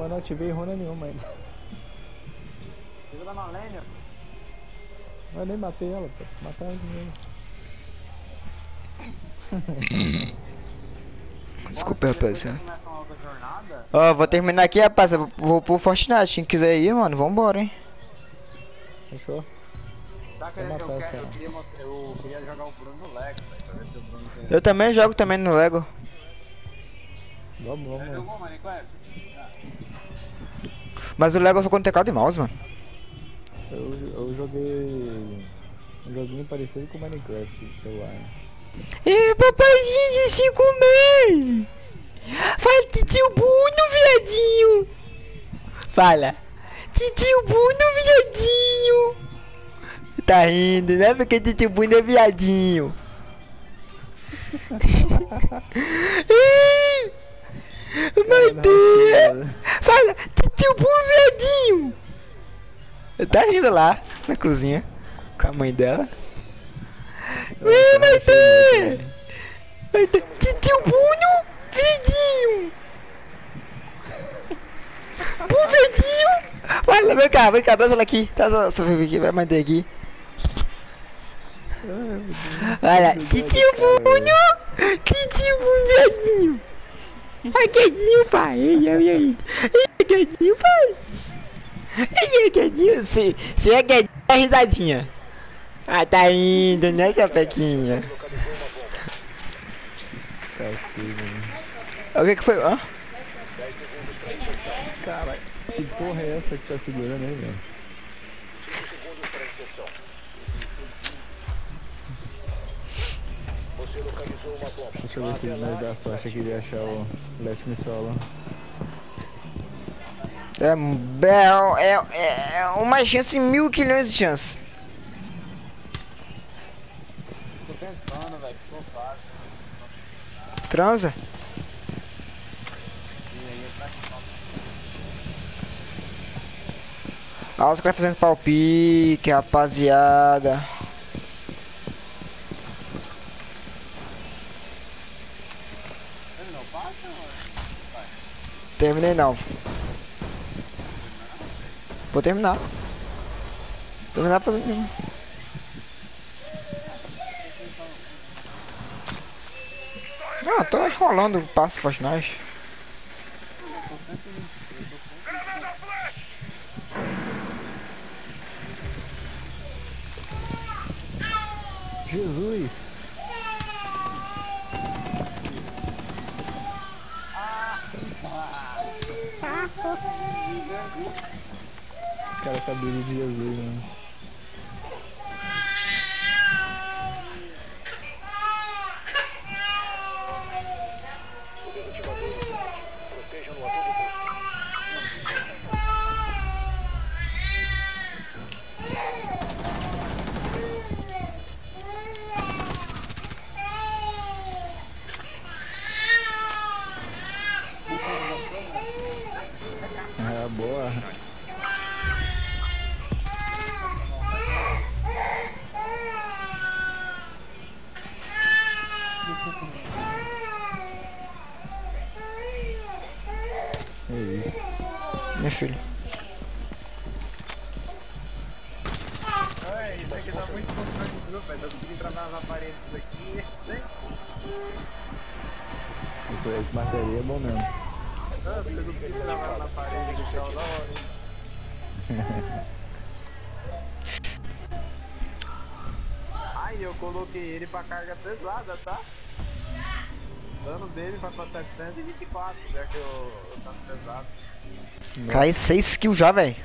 Eu não ativei runa nenhuma ainda. Fica da Malênia. Eu nem matei ela, pô. Matar ela primeiro. Desculpa, rapaziada. Ó, vou terminar aqui, rapaz. Vou pro Fortnite. Quem quiser ir, mano, vambora, hein. Fechou? Tá querendo que eu quero? Eu queria, eu queria jogar o Bruno no Lego, velho. Pra ver se o Bruno tem. Eu também jogo também no Lego. Vamos, vamos. jogou Minecraft? Mas o Lego foi com teclado e mouse, mano. Eu, eu joguei um joguinho parecido com Minecraft de celular. Ê, papaizinho de cinco meses! Fala, tio Bruno, viadinho! Fala, tio Bruno, viadinho! Tá rindo, né? Porque tio Bruno é viadinho. Ih, Meu Deus! Fala, tio Bruno, viadinho! Tá rindo lá, na cozinha, com a mãe dela. Ih, meu Deus! Meu Deus! Tio Bruno, viadinho! Pô, viadinho! Vai lá, vem cá, vem cá, traz ela aqui. Traz ela aqui, vai manter aqui. Vai lá, tio Bruno! Tio Bruno, viadinho! Ai, quedinho, pai! Ei, ei, ei! Ei, quedinho, pai! Ei, ei, quedinho! Se, se é quedinho, é risadinha. Ah, tá indo, né, sua pequinha? Casqueiro, né? O que que foi? Hã? Cara, que porra é essa que tá segurando aí, velho? Deixa eu ver se nós dá sorte aqui de achar o Let Me Solo. É, é, é, é uma chance em mil quilhões de chance. Tô pensando, velho. Ficou fácil. Transa? Olha os caras fazendo palpique, rapaziada. Terminei não. Vou terminar. Terminar pra fazer. Ah, tô enrolando o passe Fortnite. Jesus! Cara, cabelo de Jesus, mano. É isso. Meu filho. Ai, isso aqui dá muito controle do grupo, velho. Tô conseguindo travar nas paredes aqui. né? Isso, esse bateria é bom mesmo. Ah, você conseguiu travar na parede do chão, da hora, hein? Ai, eu coloquei ele pra carga pesada, tá? O dano dele vai pra 724, já que eu, eu tá pesado. Cai 6 kills já, velho.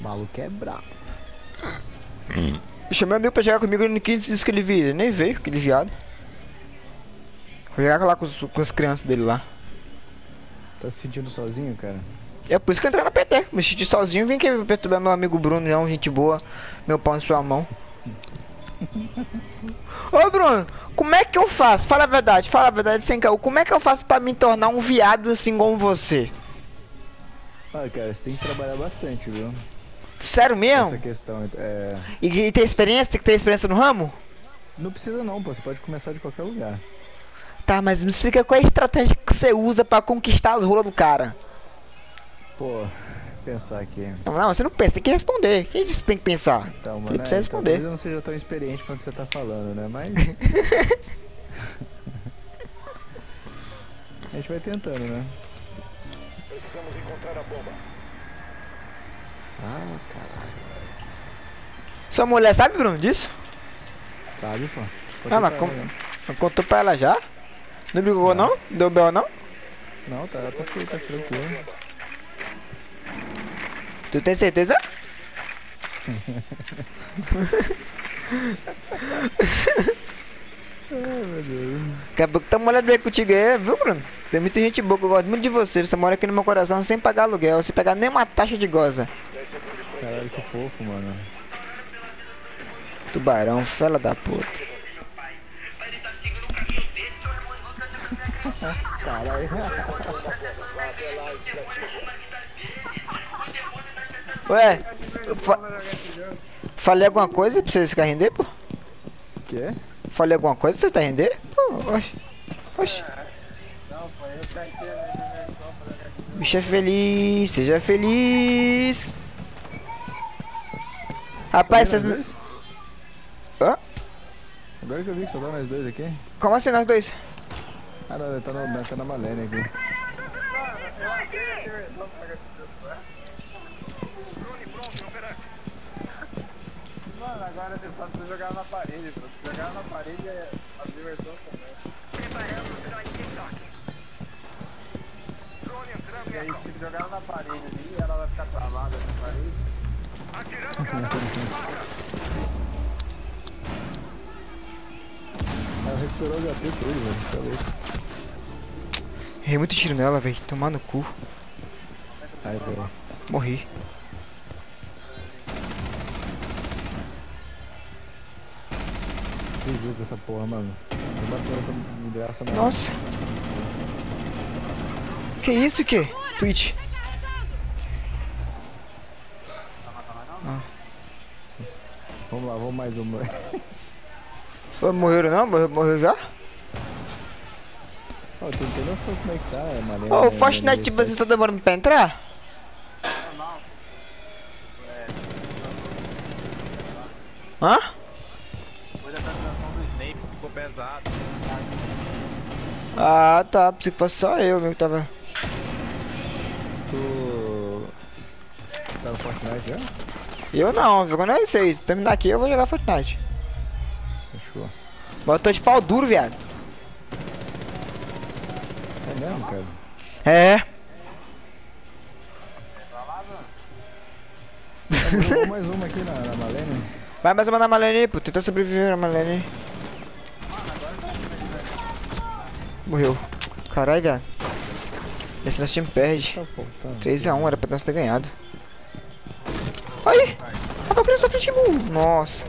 O maluco é brabo. Chamei meu amigo pra jogar comigo, ele não quis isso que ele vira. Nem veio, aquele viado. Vou jogar lá com, os, com as crianças dele lá. Tá se sentindo sozinho, cara? É por isso que eu entrei na PT. Me senti sozinho, vim aqui perturbar meu amigo Bruno, não, gente boa. Meu pau em sua mão. Ô Bruno, como é que eu faço? Fala a verdade, fala a verdade sem caô. Como é que eu faço pra me tornar um viado assim como você? Ah, cara, você tem que trabalhar bastante, viu? Sério Essa mesmo? questão. É... E, e ter experiência? Tem que ter experiência no ramo? Não precisa não, pô. Você pode começar de qualquer lugar. tá, mas me explica qual é a estratégia que você usa pra conquistar as rolas do cara. Pô, pensar aqui. Não, não, você não pensa, tem que responder. Quem disse que tem que pensar? Então, Ele mano, precisa é, responder. talvez eu não seja tão experiente quanto você tá falando, né? Mas. a gente vai tentando, né? Precisamos encontrar a bomba. Ah, caralho. Sua mulher sabe, Bruno, disso? Sabe, pô? Ah, mas ela, né? Não contou pra ela já? Não brigou Não. não? Deu bel não? Não, tá, tá tá tranquilo. Tu tem certeza? Ai, meu Deus. Daqui a pouco tá mulher bem contigo aí, viu, Bruno? Tem muita gente boa que eu gosto muito de você. Você mora aqui no meu coração sem pagar aluguel, sem pagar nenhuma taxa de goza. Caralho, que fofo, mano. Tubarão, fela da puta. Caralho. Ué, fa- falei alguma coisa pra você ficar render, pô? Quê? Falei alguma coisa pra você tá render? Pô, oxe. Oxe. Não, foi eu que. Bicho é feliz, seja feliz. Rapaz, vocês. Hã? Agora que eu vi que só dá nós dois aqui. Como assim nós dois? Ah, não, ele tá, no, tá na Malene aqui. Mano, eu achei a dimensão pra jogar aqui. Drone pronto, operante. Mano, agora você só precisa jogar na parede, bro. Se jogar na parede é a diversão também. Preparando o drone de toque. Drone entrando E aí, se jogar na parede ali, ela vai ficar travada na parede. Atirando granada de faca. Ela recuperou o HP ele, velho. Tá louco. Errei muito tiro nela, velho. Tomar no cu. Ai, velho. Morri. Acredito dessa porra, mano. Não bateu essa graça, não. Nossa. Que isso, que? Twitch. Vamos lá, vamos mais uma. Ô, morreram não? Morreu, morreu já? Ó, não tem noção como é que tá, é Malene. Ô, o né, Fortnite, tipo, vocês tá demorando pra entrar? Não, não. É, Hã? Pesado. Ah, tá. Pensei que fosse só eu mesmo que tava. Tu. Tá no Fortnite já? Eu não, jogando é R6. Terminar aqui eu vou jogar Fortnite. Fechou. Mas eu tô de pau duro, viado. É mesmo, cara? É. Mais uma aqui na, na Malene. Vai mais uma na Malene aí, pô. Tenta sobreviver na Malene. Morreu. Caralho, viado. Esse nosso time perde. Tá faltando. 3x1, era pra nós ter ganhado. Aí! Tava querendo só frente burro. Nossa.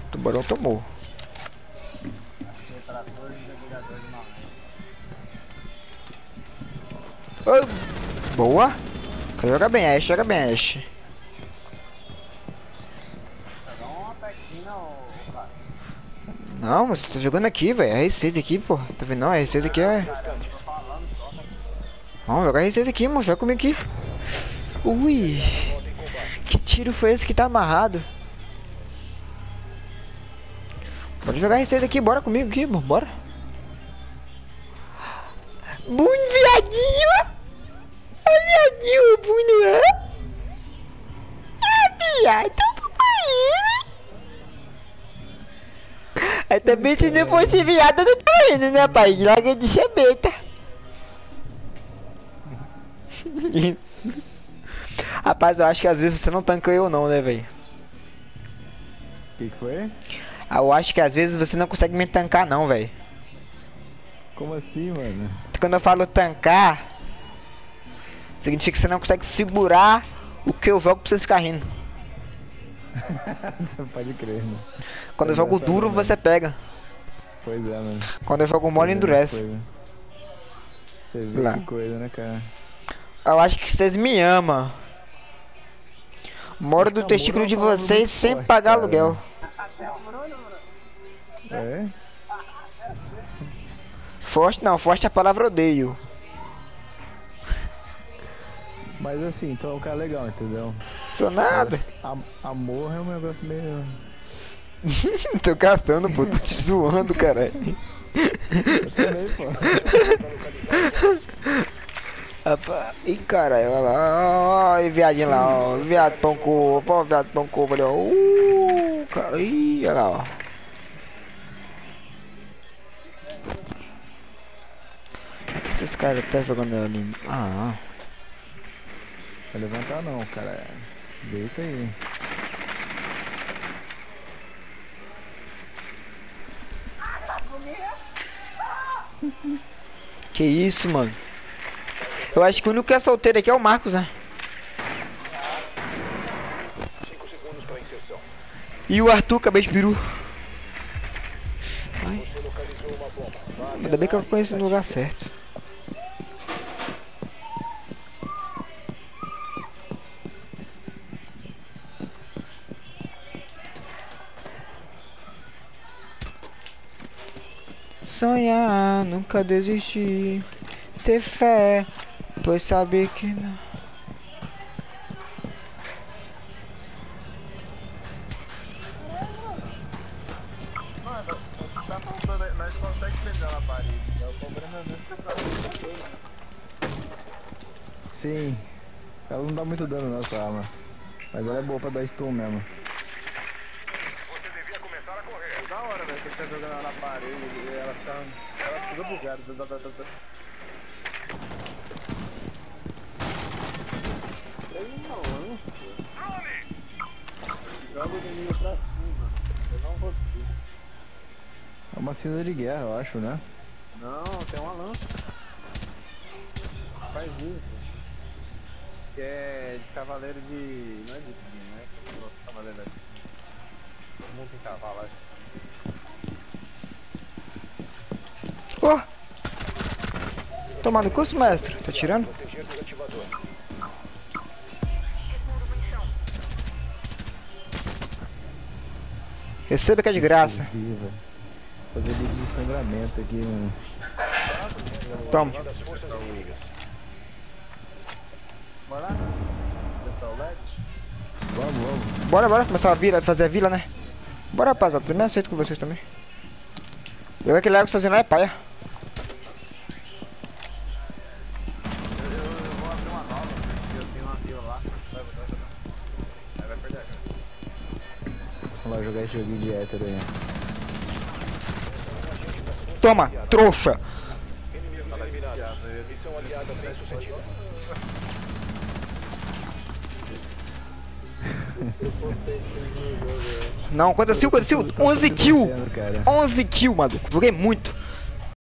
O tubarão tomou. Ô, boa. Joga bem, Ash, joga bem, Ash. Dá uma pequina, ô cara. Não, mas tô jogando aqui, velho. R6 aqui, pô. Tá vendo? Não, R6 aqui é. Vamos jogar R6 aqui, mano. Joga comigo aqui. Ui. Que tiro foi esse que tá amarrado? Bora jogar R6 aqui, bora comigo aqui, mano. Bora. Bum, viadinho! É viadinho, é? É viado, papai. Aí também se não fosse viado, eu não tô indo, né, pai? Larga de ser beta. Rapaz, eu acho que às vezes você não tanca eu não, né, velho? O que, que foi? Ah, Eu acho que às vezes você não consegue me tancar não, velho. Como assim, mano? Quando eu falo tancar, significa que você não consegue segurar o que eu jogo pra você ficar rindo. Você pode crer, né? Quando eu jogo é duro, verdade. você pega. Pois é, mano. Quando eu jogo mole, Você vê endurece. coisa. Você vê Lá. que coisa, né, cara? Eu acho que vocês me amam. Moro do testículo é de vocês sem forte, pagar cara. aluguel. É? Forte não, forte é a palavra odeio. Mas assim, tu é um cara legal, entendeu? Sou nada. Am- amor é um negócio meio. tô gastando, pô, tô te zoando, caralho. Eu também, pô. Rapaz, Ih, caralho, olha lá, ó, viadinho lá, ó, viado pão com ó, o viado pão com ali, ó. Uh, Ih, olha lá, ó. Esses caras tá jogando ali? Ah, Vai levantar não, cara. Deita aí. que isso, mano. Eu acho que o único que é solteiro aqui é o Marcos, né? 5 segundos para inserção. E o Arthur, cabeça de peru. Ai, ainda bem que eu conheço no lugar certo. Sonhar, nunca desistir. Ter fé, pois saber que não. Mano, tá na parede. Sim. Ela não dá muito dano nessa arma. Mas ela é boa pra dar stun mesmo. Você devia começar a correr. É da hora, velho, que você tá jogando ela na parede e ela fica. Ela fica bugada. Dá, dá, dá, dá. Tem uma lança. Joga o inimigo pra cima. Eu não vou conseguir. É uma cinza de guerra, eu acho, né? Não, tem uma lança. Faz isso. Que é de cavaleiro de. Não é de não é de cavaleiro de Todo mundo tem cavalo, acho. Ô! Toma no curso, mestre. Tá tirando? Receba que é de graça. Fazer de sangramento aqui, mano. Toma. Bora, bora. Começar a vila, fazer a vila, né? Bora, rapaziada. Também aceito com vocês também. Eu aquele Lego fazendo lá é paia. Eu, eu, eu vou abrir uma nova, porque eu tenho uma vila lá. Vai, jogar esse joguinho de hétero aí. Toma, trouxa. Inimigos eliminados. Missão aliada bem sucedida. Não, quantas kill, quantas kill? 11 kill. Cara. 11 kill, maluco. Joguei muito.